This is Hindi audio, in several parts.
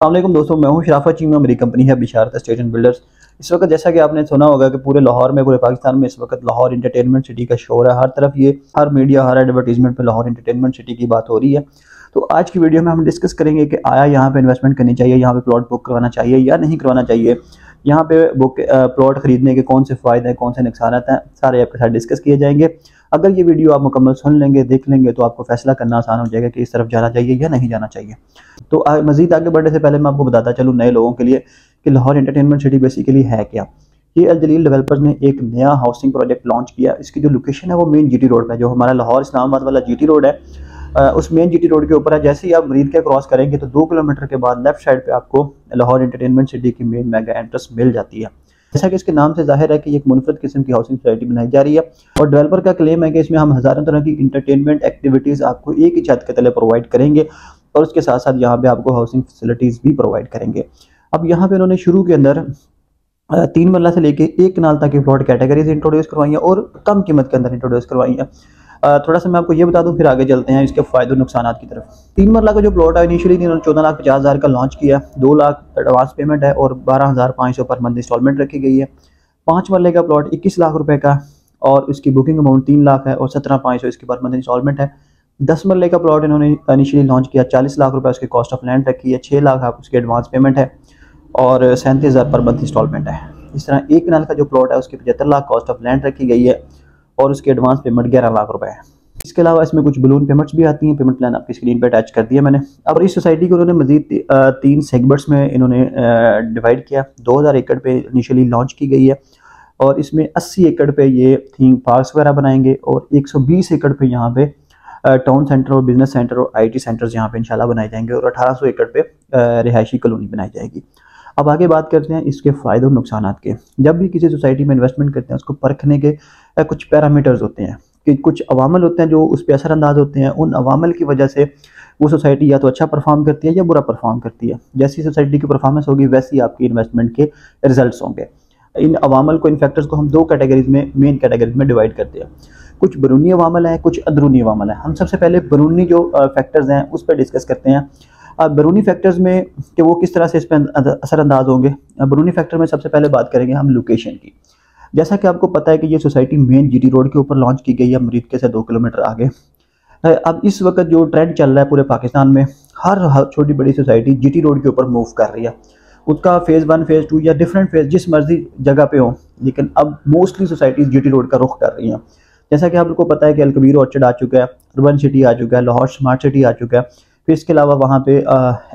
अल्लाम दोस्तों, मैं हूँ शराफत चीमा मेरी कंपनी है बिशारत स्टेशन बिल्डर्स। इस वक्त जैसा कि आपने सुना होगा कि पूरे लाहौर में, पूरे पाकिस्तान में इस वक्त लाहौर इंटरटेनमेंट सिटी का शोर है। हर तरफ़ ये, हर मीडिया हर एडवर्टीजमेंट पे लाहौर इंटरटेनमेंट सिटी की बात हो रही है। तो आज की वीडियो में हम डिस्कस करेंगे कि आया यहाँ पर इन्वेस्टमेंट करनी चाहिए, यहाँ पे प्लॉट बुक करवाना चाहिए या नहीं करवाना चाहिए। यहाँ पे बुक प्लॉट खरीदने के कौन से फ़ायदे हैं, कौन से नुकसान हैं, सारे आपके साथ डिस्कस किए जाएँगे। अगर ये वीडियो आप मुकम्मल सुन लेंगे, देख लेंगे तो आपको फैसला करना आसान हो जाएगा कि इस तरफ़ जाना चाहिए या नहीं जाना चाहिए। तो मजीद आगे बढ़ने से पहले मैं आपको बताता चलूँ नए लोगों के लिए कि लाहौर इंटरटेनमेंट सिटी बेसिकली है क्या। ये अल जलील डेवलपर्स ने एक नया हाउसिंग प्रोजेक्ट लॉन्च किया। इसकी जो लोकेशन है वो मेन जीटी रोड पे जो हमारा लाहौर इस्लामाबाद वाला जीटी रोड है। उस मेन जीटी रोड के ऊपर है। जैसे ही आप मरीद के क्रॉस करेंगे तो दो किलोमीटर के बाद लेफ़्ट साइड पे आपको लाहौर इंटरटेनमेंट सिटी की मेन मेगा एंट्रेंस मिल जाती है। जैसा कि इसके नाम से ज़ाहिर है कि एक मुनफरद किस्म की हाउसिंग सोसाइटी बनाई जा रही है और डेवलपर का क्लेम है कि इसमें हम हज़ारों तरह की इंटरटेनमेंट एक्टिविटीज़ आपको एक ही छत के तले प्रोवाइड करेंगे और उसके साथ साथ यहाँ पे आपको हाउसिंग फैसिलिटीज़ भी प्रोवाइड करेंगे। अब यहाँ पे उन्होंने शुरू के अंदर तीन मरला से लेके एक कनाल तक की प्लॉट कैटेगरीज इंट्रोड्यूस करवाई है और कम कीमत के अंदर इंट्रोड्यूस करवाई है। थोड़ा सा मैं आपको ये बता दूँ, फिर आगे चलते हैं इसके फ़ायदे नुकसान की तरफ़। तीन मरला का जो प्लॉट है इनिशियली इन्होंने चौदह लाख पचास हज़ार का लॉन्च किया दो लाख एडवांस पेमेंट है और बारह हज़ार पाँच सौ पर मंथ इंस्टॉलमेंट रखी गई है। पाँच मरले का प्लॉट इक्कीस लाख रुपए का और इसकी बुकिंग अमाउंट तीन लाख है और सत्रह पाँच सौ इसकी पर मंथ इंस्टॉलमेंट है। दस मरले का प्लॉट इन्होंने इनिशियली लॉन्च किया, चालीस लाख रुपए उसकी कॉस्ट ऑफ़ लैंड रखी है छः लाख उसकी एडवांस पेमेंट है और सैंतीस हज़ार पर मंथ इंस्टॉलमेंट है। इस तरह एक कनाल का जो प्लॉट है, उसकी पचहत्तर लाख कॉस्ट ऑफ़ लैंड रखी गई है। और उसकी एडवांस पेमेंट ग्यारह लाख रुपए है। इसके अलावा इसमें कुछ बलून पेमेंट्स भी आती हैं। पेमेंट प्लान आपकी स्क्रीन पे अटैच कर दिया मैंने। और इस सोसाइटी को उन्होंने मजीद तीन सेगमेंट्स में इन्होंने डिवाइड किया। 2000 एकड़ पे इनिशियली लॉन्च की गई है और इसमें 80 एकड़ पे ये थीम पार्क्स वगैरह बनाएँगे और 120 एकड़ पे यहाँ पे टाउन सेंटर और बिज़नेस सेंटर और आईटी सेंटर्स यहाँ पे इंशाल्लाह बनाए जाएँगे और 1800 एकड़ पे रिहायशी कॉलोनी बनाई जाएगी। अब आगे बात करते हैं इसके फ़ायदे और नुकसान के। जब भी किसी सोसाइटी में इन्वेस्टमेंट करते हैं, उसको परखने के कुछ पैरामीटर्स होते हैं, कि कुछ अवामल होते हैं जो उस पर असरअंदाज होते हैं, उन अवामल की वजह से वो सोसाइटी या तो अच्छा परफॉर्म करती है या बुरा परफॉर्म करती है। जैसी सोसाइटी की परफॉर्मेंस होगी, वैसी आपकी इन्वेस्टमेंट के रिजल्ट्स होंगे। इन अवामल को, इन फैक्टर्स को हम दो कैटेगरीज में मेन कैटेगरीज में डिवाइड करते हैं। कुछ बरूनी अवामल हैं, कुछ अंदरूनी अवामल हैं। हम सबसे पहले बरूनी जो फैक्टर्स हैं, उस पर डिस्कस करते हैं। बरूनी फैक्टर्स में कि वो किस तरह से इस पर असरअंदाज होंगे। बरूनी फैक्टर में सबसे पहले बात करेंगे हम लोकेशन की। जैसा कि आपको पता है कि ये सोसाइटी मेन जीटी रोड के ऊपर लॉन्च की गई है मरीदके से दो किलोमीटर आगे। अब इस वक्त जो ट्रेंड चल रहा है पूरे पाकिस्तान में, हर छोटी बड़ी सोसाइटी जीटी रोड के ऊपर मूव कर रही है। उसका फ़ेज़ वन फ़ेज़ टू या डिफरेंट फ़ेज़ जिस मर्ज़ी जगह पे हो, लेकिन अब मोस्टली सोसाइटीज़ जीटी रोड का रुख कर रही हैं। जैसा कि आप लोग को पता है कि अलकबीर ऑर्चर्ड आ चुका है, अर्बन सिटी आ चुका है, लाहौर स्मार्ट सिटी आ चुका है। फिर इसके अलावा वहाँ पे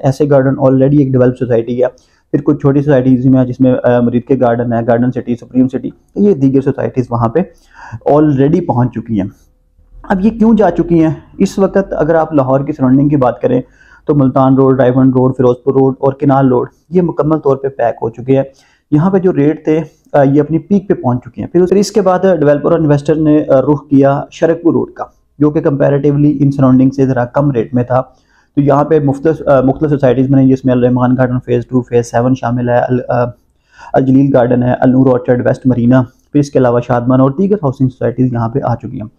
ऐसे गार्डन ऑलरेडी एक डेवलप सोसाइटी है। फिर कुछ छोटी सोसाइटीज़ में, जिसमें मरीद के गार्डन है गार्डन सिटी सुप्रीम सिटी ये दीगर सोसाइटीज़ वहाँ पे ऑलरेडी पहुँच चुकी हैं। अब ये क्यों जा चुकी हैं? इस वक्त अगर आप लाहौर की सराउंडिंग की बात करें तो Multan road Raiwind road, Ferozepur road और किनाल रोड, ये मुकम्मल तौर पे पैक हो चुके हैं। यहाँ पे जो रेट थे ये अपनी पीक पे पहुँच चुके हैं। फिर इसके बाद डेवलपर और इन्वेस्टर ने रुख किया शरकपुर रोड का, जो कि कंपेरेटिवली इन सराउंडिंग से ज़रा कम रेट में था। तो यहाँ पे मुख्त मुख्तु सोसाइटीज़ बनी जिसमें Rehman garden phase two phase seven शामिल है, अल जलील गार्डन है अलनूर ऑर्चर्ड वेस्ट मरीना फिर इसके अलावा शादमान और दीगर हाउसिंग सोसाइटीज़ यहाँ पर आ चुकी हैं।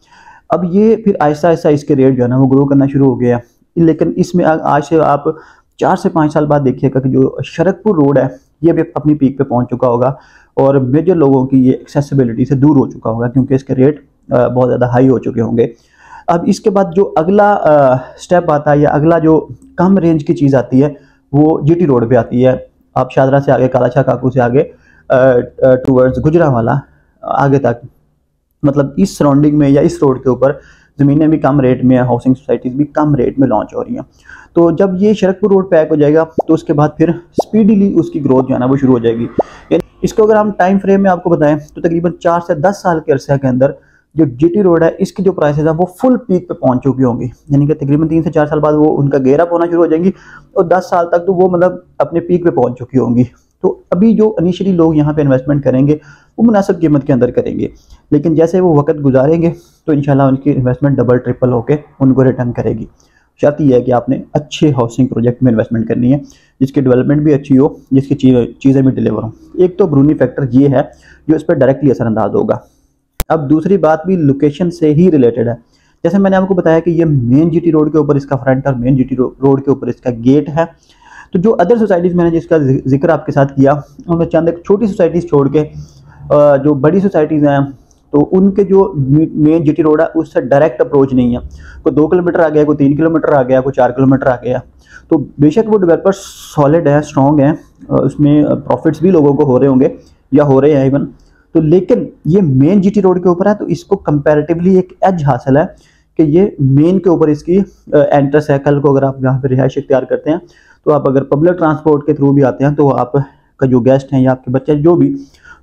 अब ये फिर आहिस्ता आहिस्ता इसके रेट जो है ना, वो ग्रो करना शुरू हो गया लेकिन इसमें आज से आप चार से पाँच साल बाद देखिएगा कि जो शरकपुर रोड है, ये भी अपनी पीक पे पहुँच चुका होगा और मेजर लोगों की ये एक्सेसिबिलिटी से दूर हो चुका होगा, क्योंकि इसके रेट बहुत ज़्यादा हाई हो चुके होंगे। अब इसके बाद जो अगला स्टेप आता है या अगला जो कम रेंज की चीज़ आती है, वो जीटी रोड पे आती है। आप शादरा से आगे कालाशाह काकू से आगे टूवर्ड्स गुजरा वाला आगे तक। मतलब इस सराउंडिंग में या इस रोड के ऊपर ज़मीनें भी कम रेट में हाउसिंग सोसाइटीज़ भी कम रेट में लॉन्च हो रही हैं। तो जब ये शरकपुर रोड पैक हो जाएगा तो उसके बाद फिर स्पीडीली उसकी ग्रोथ जो है ना, वो शुरू हो जाएगी। यानी इसको अगर हम टाइम फ्रेम में आपको बताएँ तो तकरीबन चार से दस साल के अरसे के अंदर जो जीटी रोड है, इसकी जो प्राइसेस है, वो फुल पीक पे पहुँच चुकी होंगी। यानी कि तकरीबन तीन से चार साल बाद वो उनका गेरा होना शुरू हो जाएँगी और दस साल तक तो वो मतलब अपने पीक पे पहुँच चुकी होंगी। तो अभी जो इनिशियली लोग यहाँ पे इन्वेस्टमेंट करेंगे, वो मुनासिब कीमत के अंदर करेंगे। लेकिन जैसे वो वक्त गुजारेंगे तो इंशाल्लाह उनकी इन्वेस्टमेंट डबल ट्रिपल होकर उनको रिटर्न करेगी। शर्त यह है कि आपने अच्छे हाउसिंग प्रोजेक्ट में इन्वेस्टमेंट करनी है, जिसकी डेवलपमेंट भी अच्छी हो, जिसकी चीज़ें भी डिलीवर हों। एक तो ब्रूनी फैक्टर ये है, जो इस पर डायरेक्टली असरअंदाज होगा। अब दूसरी बात भी लोकेशन से ही रिलेटेड है। जैसे मैंने आपको बताया कि ये मेन जीटी रोड के ऊपर इसका फ्रंट और मेन जीटी रोड के ऊपर इसका गेट है। तो जो अदर सोसाइटीज़ मैंने जिसका ज़िक्र आपके साथ किया उनमें चंद एक छोटी सोसाइटीज़ छोड़ के जो बड़ी सोसाइटीज़ हैं तो उनके जो मेन जीटी रोड है, उससे डायरेक्ट अप्रोच नहीं है। कोई दो किलोमीटर आ गया कोई तीन किलोमीटर आ गया कोई चार किलोमीटर आ गया तो बेशक वो डेवलपर सॉलिड है स्ट्रॉन्ग है उसमें प्रॉफिट्स भी लोगों को हो रहे होंगे, या हो रहे हैं इवन तो लेकिन ये मेन जीटी रोड के ऊपर है तो इसको कंपैरेटिवली एक एज हासिल है कि ये मेन के ऊपर इसकी एंट्रेंस है। कल को अगर आप यहाँ पर रिहाइश इख्तियार करते हैं तो आप अगर पब्लिक ट्रांसपोर्ट के थ्रू भी आते हैं तो आपका जो गेस्ट हैं या आपके बच्चे जो भी,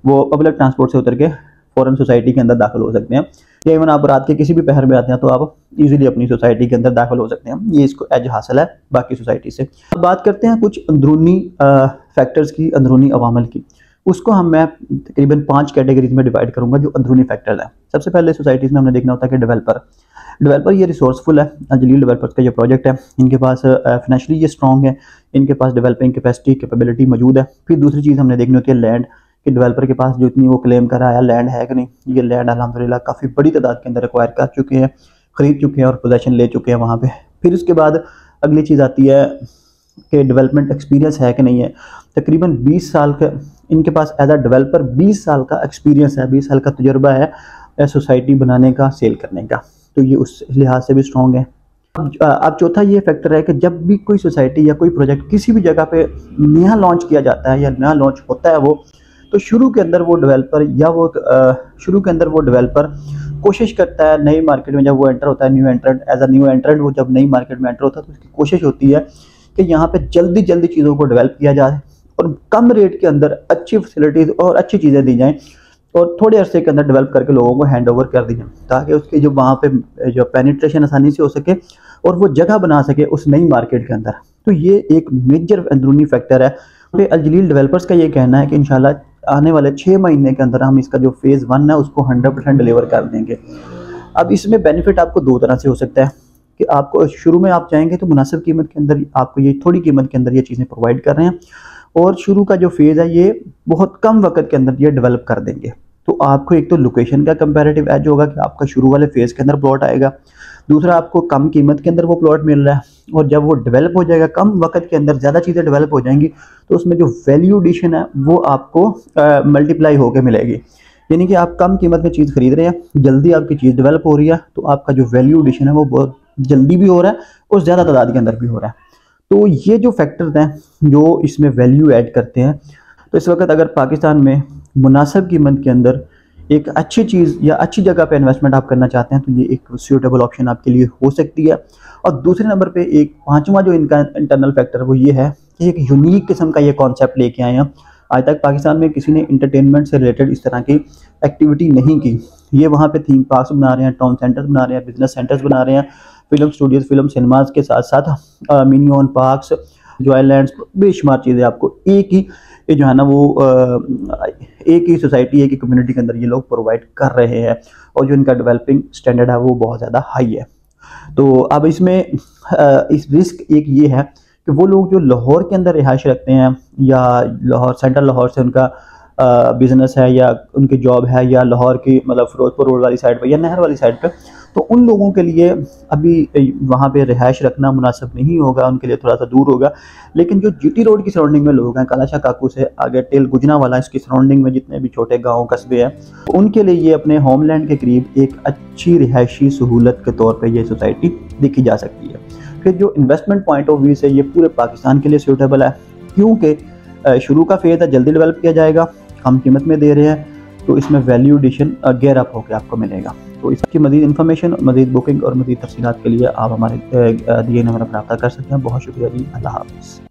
वो पब्लिक ट्रांसपोर्ट से उतर के फॉरन सोसाइटी के अंदर दाखिल हो सकते हैं। या इवन आप रात के किसी भी पहर में आते हैं तो आप इजीली अपनी सोसाइटी के अंदर दाखिल हो सकते हैं। ये इसको एज हासिल है बाकी सोसाइटी से। अब बात करते हैं कुछ अंदरूनी फैक्टर्स की, अंदरूनी अवामल की। उसको हम मैं तकरीबन पाँच कैटेगरीज में डिवाइड करूँगा जो अंदरूनी फैक्टर है। सबसे पहले सोसाइटीज़ में हमने देखना होता है कि डेवलपर डेवलपर ये रिसोर्सफुल है जलील डेवलपर्स का जो प्रोजेक्ट है। इनके पास फाइनेंशियली ये स्ट्रॉन्ग है, इनके पास डेवलपिंग कैपेसिटी कैपेबिलिटी मौजूद है। फिर दूसरी चीज़ हमने देखनी होती है लैंड कि डेवलपर के पास जो इतनी वो क्लेम कर रहा है लैंड है कि नहीं, ये लैंड अलहमदिल्ला काफ़ी बड़ी तादाद के अंदर एक्वायर कर चुके हैं, ख़रीद चुके हैं और पोजेशन ले चुके हैं वहाँ पर फिर उसके बाद अगली चीज़ आती है कि डेवलपमेंट एक्सपीरियंस है कि नहीं है। तकरीबन 20 साल का, इनके पास एज अ डेवलपर 20 साल का एक्सपीरियंस है 20 साल का तजर्बा है सोसाइटी बनाने का सेल करने का। तो ये उस लिहाज से भी स्ट्रॉन्ग है। अब चौथा ये फैक्टर है कि जब भी कोई सोसाइटी या कोई प्रोजेक्ट किसी भी जगह पे नया लॉन्च किया जाता है या नया लॉन्च होता है वो तो शुरू के अंदर वो डेवलपर या वो शुरू के अंदर वो डेवलपर कोशिश करता है नई मार्केट में जब वो एंटर होता है new entrant as a new entrant वो जब नई मार्केट में एंटर होता है तो उसकी कोशिश होती है कि यहाँ पे जल्दी जल्दी चीज़ों को डेवलप किया जाए। और कम रेट के अंदर अच्छी फैसिलिटीज़ और अच्छी चीज़ें दी जाएँ और थोड़े अरसे के अंदर डेवलप करके लोगों को हैंड ओवर कर दी जाए, ताकि उसकी जो वहाँ पे जो पेनिट्रेशन आसानी से हो सके और वो जगह बना सके उस नई मार्केट के अंदर। तो ये एक मेजर अंदरूनी फैक्टर है। अलजलील डेवलपर्स का ये कहना है कि इंशाल्लाह आने वाले छः महीने के अंदर हम इसका जो फ़ेज़ वन है उसको हंड्रेड परसेंट डिलीवर कर देंगे। अब इसमें बेनिफिट आपको दो तरह से हो सकता है कि आपको शुरू में आप चाहेंगे तो मुनासिब कीमत के अंदर आपको ये, थोड़ी कीमत के अंदर ये चीज़ें प्रोवाइड कर रहे हैं। और शुरू का जो फ़ेज़ है, ये बहुत कम वक्त के अंदर ये डेवलप कर देंगे। तो आपको एक तो लोकेशन का कंपेरेटिव एज होगा कि आपका शुरू वाले फ़ेज़ के अंदर प्लॉट आएगा। दूसरा, आपको कम कीमत के अंदर वो प्लॉट मिल रहा है और जब वो डेवलप हो जाएगा, कम वक्त के अंदर ज़्यादा चीज़ें डेवलप हो जाएँगी तो उसमें जो वैल्यू एडिशन है, वो आपको मल्टीप्लाई होकर मिलेगी। यानी कि आप कम कीमत में चीज़ खरीद रहे हैं, जल्दी आपकी चीज़ डेवलप हो रही है तो आपका जो वैल्यू एडिशन है, वो बहुत जल्दी भी हो रहा है और ज़्यादा तादाद के अंदर भी हो रहा है। तो ये जो फैक्टर्स हैं, जो इसमें वैल्यू ऐड करते हैं तो इस वक्त अगर पाकिस्तान में मुनासिब कीमत के अंदर एक अच्छी चीज़ या अच्छी जगह पे इन्वेस्टमेंट आप करना चाहते हैं तो ये एक सूटेबल ऑप्शन आपके लिए हो सकती है। और दूसरे नंबर पे एक पांचवा जो इनका इंटरनल फैक्टर वो ये है कि एक यूनिक किस्म का ये कॉन्सेप्ट लेके आए हैं। आज तक पाकिस्तान में किसी ने इंटरटेनमेंट से रिलेटेड इस तरह की एक्टिविटी नहीं की। ये वहाँ पे थीम पार्क्स बना रहे हैं टाउन सेंटर्स बना रहे हैं बिज़नेस सेंटर्स बना रहे हैं। फ़िल्म स्टूडियोज फ़िल्म सिनेमाज के साथ साथ मिनी ऑन पार्क्स जो आईलैंड्स बेशुमार चीज़ें आपको एक ही जो है ना वो एक ही सोसाइटी एक ही कम्युनिटी के अंदर ये लोग प्रोवाइड कर रहे हैं और जो इनका डेवलपिंग स्टैंडर्ड है वो बहुत ज़्यादा हाई है। तो अब इसमें इस रिस्क एक ये है कि वो लोग जो लाहौर के अंदर रिहाइश रखते हैं या लाहौर सेंट्रल लाहौर से उनका बिज़नेस है या उनकी जॉब है या लाहौर की मतलब फिरोजपुर रोड वाली साइड पर या नहर वाली साइड पर तो उन लोगों के लिए अभी वहाँ पे रिहाइश रखना मुनासिब नहीं होगा, उनके लिए थोड़ा सा दूर होगा। लेकिन जो जीटी रोड की सराउंडिंग में लोग हैं, कलाशा काकू से आगे टेल गुजना वाला इसकी सराउंडिंग में जितने भी छोटे गाँव, कस्बे हैं, उनके लिए ये अपने होमलैंड के करीब एक अच्छी रिहायशी सहूलत के तौर पर यह सोसाइटी देखी जा सकती है। फिर जो इन्वेस्टमेंट पॉइंट ऑफ़ व्यू से ये पूरे पाकिस्तान के लिए सूटेबल है, क्योंकि शुरू का फ़ेज़ है, जल्दी डेवलप किया जाएगा, कम कीमत में दे रहे हैं तो इसमें वैल्यू एडिशन गेयर अप होकर आपको मिलेगा। तो इसकी मजीद इन्फॉर्मेशन मजीद बुकिंग और मजीद तफसीत के लिए आप हमारे दिए नंबर पर कर सकते हैं। बहुत शुक्रिया जी। अल्लाह हाफ़